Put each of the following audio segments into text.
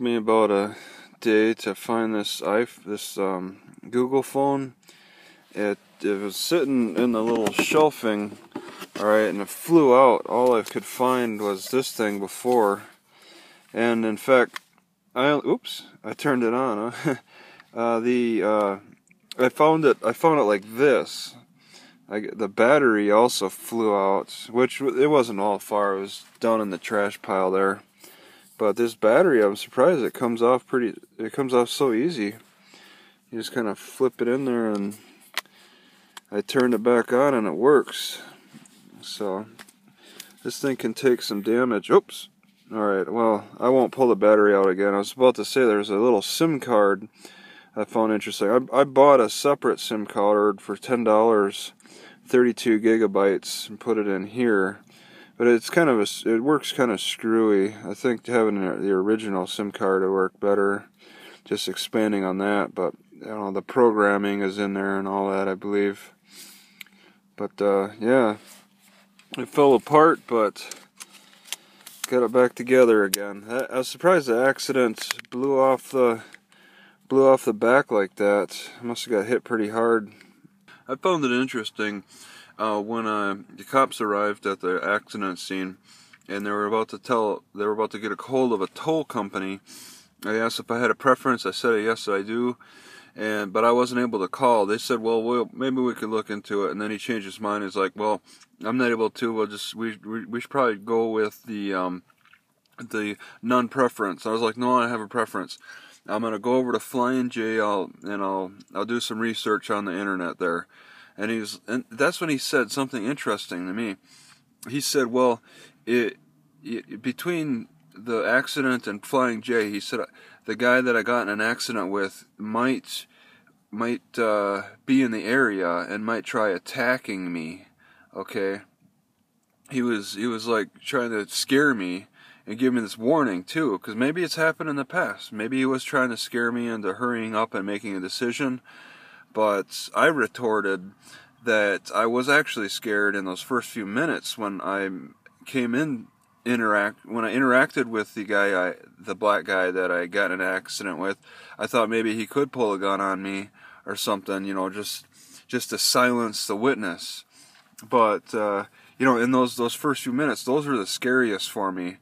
me about a day to find this iPhone, this um, Google phone. It it was sitting in the little shelving, all right, and it flew out. All I could find was this thing before, and in fact, I oops, I turned it on. Huh? uh, the uh, I found it. I found it like this. I, the battery also flew out, which it wasn't all far. It was down in the trash pile there. But this battery, I'm surprised it comes off pretty. It comes off so easy. You just kind of flip it in there, and I turned it back on, and it works. So this thing can take some damage. Oops. All right. Well, I won't pull the battery out again. I was about to say there's a little SIM card I found interesting. I, I bought a separate SIM card for ten dollars 32 gigabytes and put it in here. But it's kind of a, it works kind of screwy. I think having the original SIM card would work better. Just expanding on that, but you know the programming is in there and all that, I believe. But uh, yeah, it fell apart, but got it back together again. I was surprised the accident blew off the blew off the back like that. must have got hit pretty hard. I found it interesting uh, when uh, the cops arrived at the accident scene, and they were about to tell, they were about to get a hold of a toll company. I asked if I had a preference. I said yes, I do, and but I wasn't able to call. They said, well, well, maybe we could look into it. And then he changed his mind. He's like, well, I'm not able to. We'll just we we, we should probably go with the um, the non-preference. I was like, no, I have a preference. I'm gonna go over to Flying J. I'll and I'll I'll do some research on the internet there. And he's and that's when he said something interesting to me. He said, "Well, it, it between the accident and Flying J, he said the guy that I got in an accident with might might uh, be in the area and might try attacking me. Okay, he was he was like trying to scare me." and give me this warning too, because maybe it's happened in the past. Maybe he was trying to scare me into hurrying up and making a decision, but I retorted that I was actually scared in those first few minutes when I came in interact when I interacted with the guy I the black guy that I got in an accident with. I thought maybe he could pull a gun on me or something, you know, just just to silence the witness. But uh, you know, in those those first few minutes, those were the scariest for me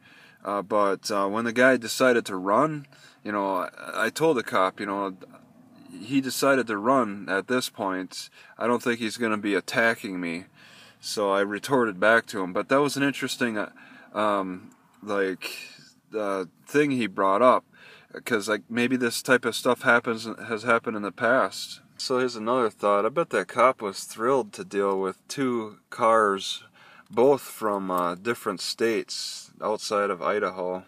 uh, but uh, when the guy decided to run, you know, I, I told the cop, you know, he decided to run at this point. I don't think he's going to be attacking me. So I retorted back to him. But that was an interesting, uh, um, like, uh, thing he brought up. Because, like, maybe this type of stuff happens has happened in the past. So here's another thought. I bet that cop was thrilled to deal with two cars, both from uh, different states outside of Idaho.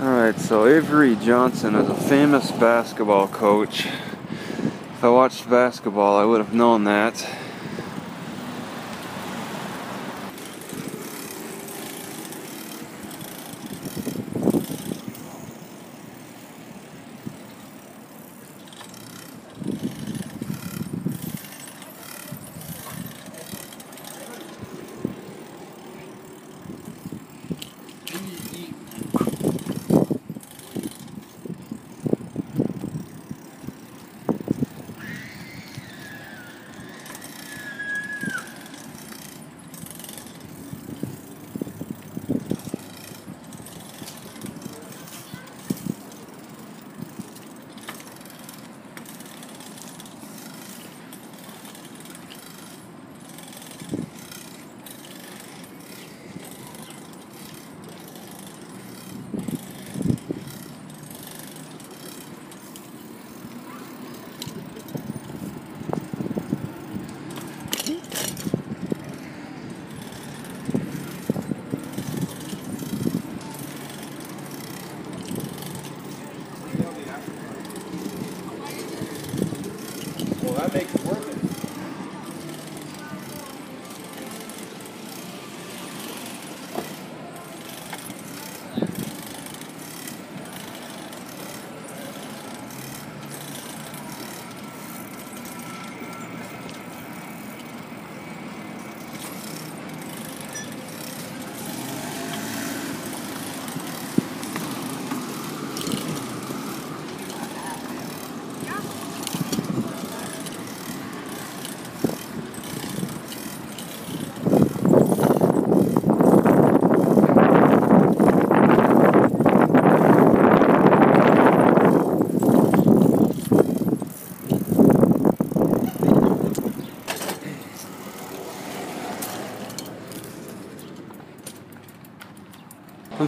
Alright, so Avery Johnson is a famous basketball coach. If I watched basketball, I would have known that.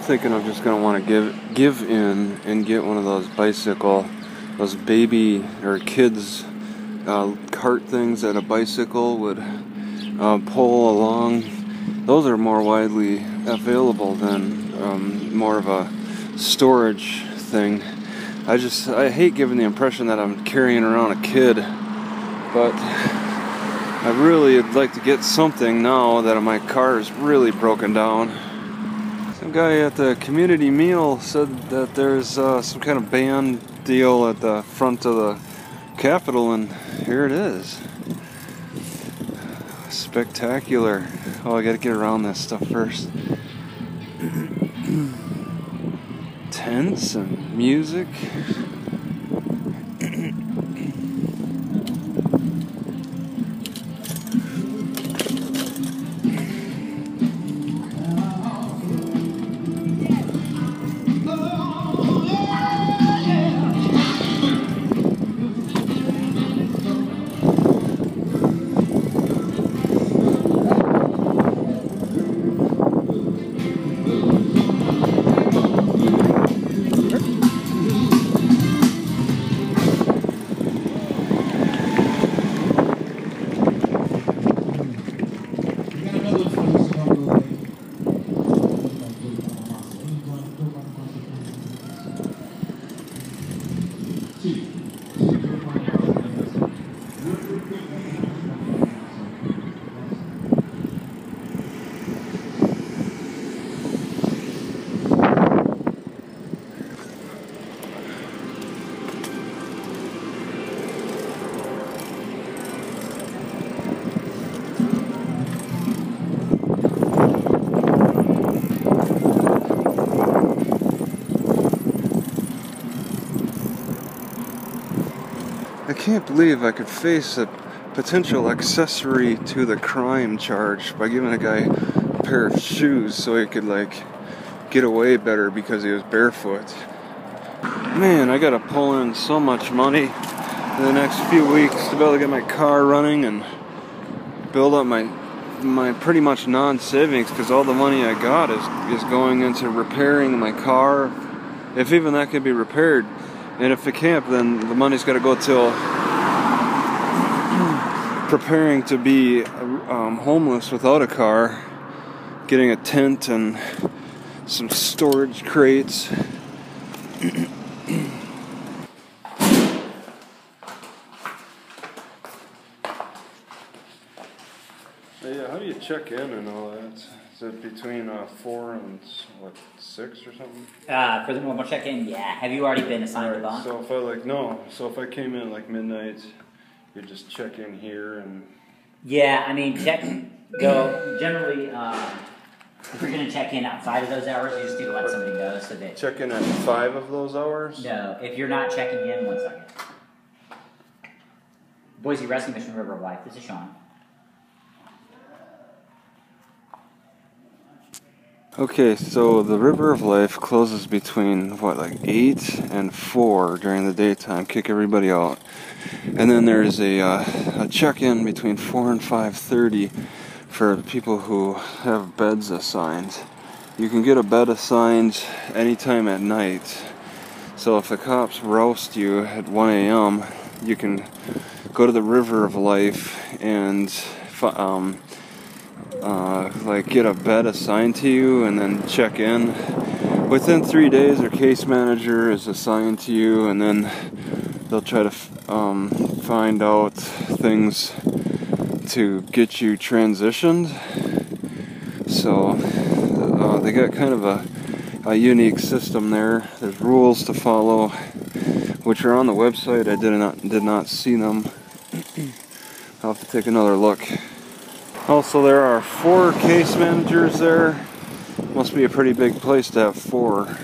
Thinking I'm just gonna want to give give in and get one of those bicycle, those baby or kids uh, cart things that a bicycle would uh, pull along. Those are more widely available than um, more of a storage thing. I just I hate giving the impression that I'm carrying around a kid, but I really would like to get something now that my car is really broken down. Some guy at the community meal said that there's uh, some kind of band deal at the front of the Capitol, and here it is. Spectacular. Oh, I gotta get around this stuff first. Tents and music. Can't believe I could face a potential accessory to the crime charge by giving a guy a pair of shoes so he could like get away better because he was barefoot. Man, I gotta pull in so much money in the next few weeks to be able to get my car running and build up my my pretty much non-savings because all the money I got is is going into repairing my car. If even that could be repaired, and if it can't, then the money's got to go till preparing to be um, homeless without a car, getting a tent and some storage crates. yeah, how do you check in and all that? Is it between uh, four and what six or something? Uh, for the normal check-in, yeah. Have you already been assigned to bunk? So if I like no, so if I came in like midnight, you just check in here and. Yeah, I mean, check go generally. Um, if you're gonna check in outside of those hours, you just need to let somebody know so that. Check in at five of those hours. No, if you're not checking in, one second. Boise Rescue Mission River of Life. This is Sean. Okay, so the River of Life closes between what, like eight and four during the daytime. Kick everybody out, and then there's a uh, a check-in between four and five thirty for people who have beds assigned. You can get a bed assigned anytime at night. So if the cops roust you at 1 a.m., you can go to the River of Life and um, uh, like get a bed assigned to you and then check in. Within three days, their case manager is assigned to you, and then they'll try to um, find out things to get you transitioned. So uh, they got kind of a, a unique system there. There's rules to follow, which are on the website. I did not did not see them. I'll have to take another look. Also, there are four case managers there. Must be a pretty big place to have four.